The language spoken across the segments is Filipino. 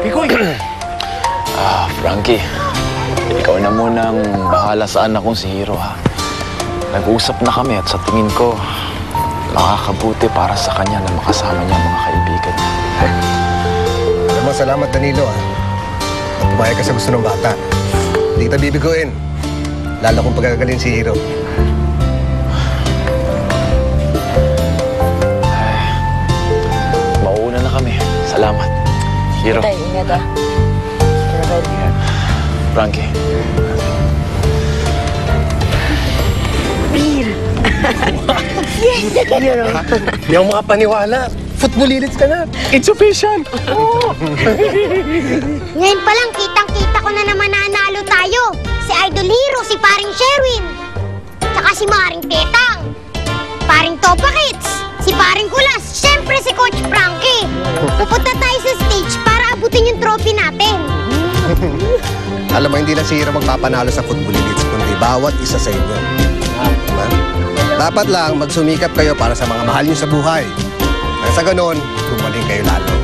Picoy! Ah, Frankie. Ikaw na munang bahala sa anak kong si Hiro, ha? Nag-usap na kami at sa tingin ko, makakabuti para sa kanya na makasama niya ang mga kaibigan niya. Alam mo, salamat Danilo ah. At pumayag ka sa gusto ng bata. Hindi kita bibiguin. Lalo kung pagkagalin si Hiro. Hiro. Tay, ingat ah. Travel. Frankie. Hindi ako makapaniwala. Footballilits ka na. It's official! Ngayon pa lang, kitang-kita ko na naman nanalo tayo. Si Idol Hero, si Paring Sherwin. Tsaka si Maring Tetang. Paring Topa Kids. Si Paring Kulas. Siyempre si Coach Frankie. Pupunta tayo Alam mo, hindi lang si Hiro magpapanalo sa footballilits, kundi bawat isa sa inyo. Diba? Dapat lang magsumikap kayo para sa mga mahal niyo sa buhay. At sa ganon, gumaling kayo lalo.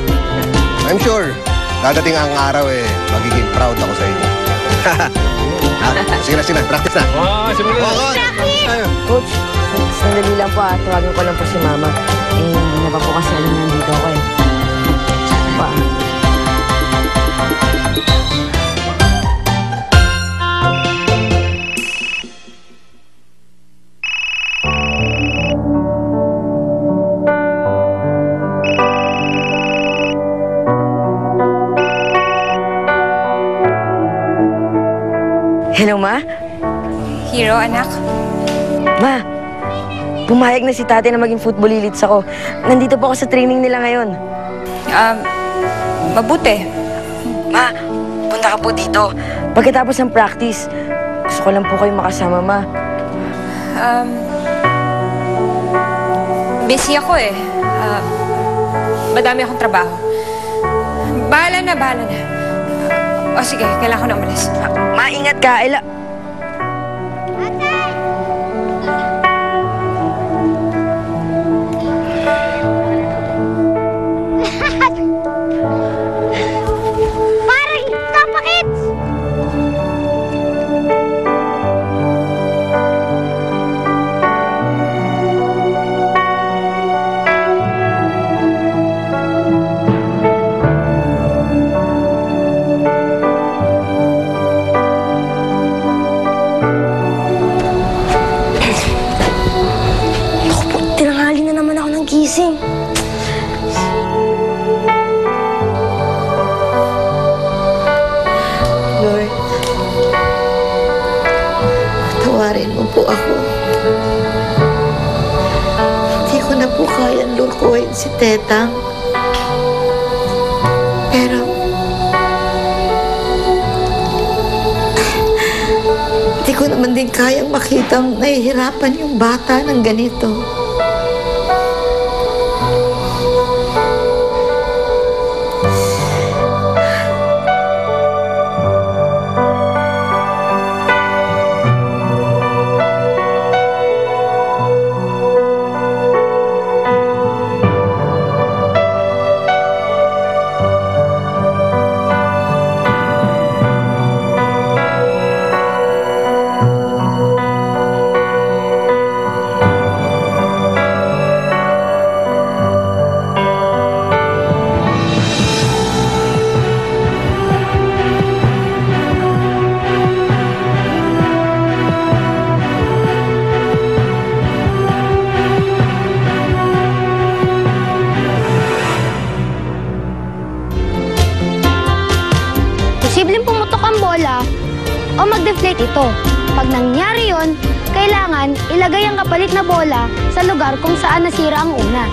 I'm sure, dadating ang araw eh, magiging proud ako sa inyo. ha? Sige na, sige na. Practice na. Ah, simulan na. Frankie! Coach, sandali lang po ah. Tawagin ko lang po si Mama. Eh, hindi na pa po kasi alam na nandito ako eh. Sige pa Hello, Ma? Hero, anak. Ma, pumayag na si tate na maging football elite ako. Nandito po ako sa training nila ngayon. Um, mabuti. Ma, punta ka po dito. Pagkatapos ng practice, gusto ko lang po kayo makasama, Ma. Um, busy ako eh. Ah, madami akong trabaho. Bahala na, bahala na. O sige, kailangan ko na umalis. Ma, ingat ka. Ila... Lord, tawarin mo po ako. Hindi ko na po kayang lurkuhin si Tetang. Pero, hindi ko naman din kayang makitang nahihirapan yung bata ng ganito. O mag-deflate ito. Pag nangyari yon, kailangan ilagay ang kapalit na bola sa lugar kung saan nasira ang una.